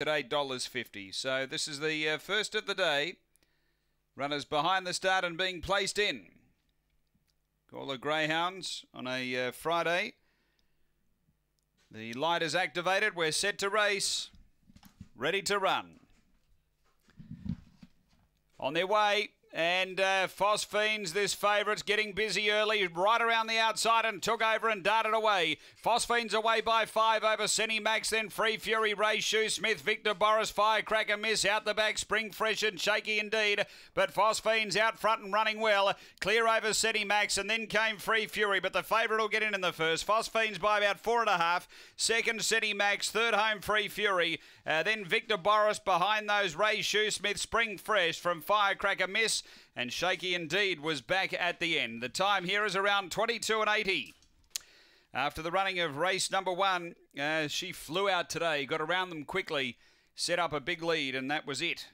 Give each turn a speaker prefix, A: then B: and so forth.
A: at $8.50. So this is the uh, first of the day. Runners behind the start and being placed in. Gawler Greyhounds on a uh, Friday. The light is activated. We're set to race. Ready to run. On their way. And uh, this favourite's getting busy early, right around the outside and took over and darted away. Phosphines away by five over Senny Max, then Free Fury, Ray Shoe Smith, Victor Boris, Firecracker Miss out the back, Spring Fresh and Shaky indeed. But Phosphines out front and running well. Clear over Senny Max, and then came Free Fury, but the favourite will get in in the first. Phosphines by about four and a half. Second, Senny Max. Third, home Free Fury. Uh, then Victor Boris behind those. Ray Shoe Smith, Spring Fresh from Firecracker Miss. And Shaky indeed was back at the end. The time here is around 22 and 80. After the running of race number one, uh, she flew out today, got around them quickly, set up a big lead, and that was it.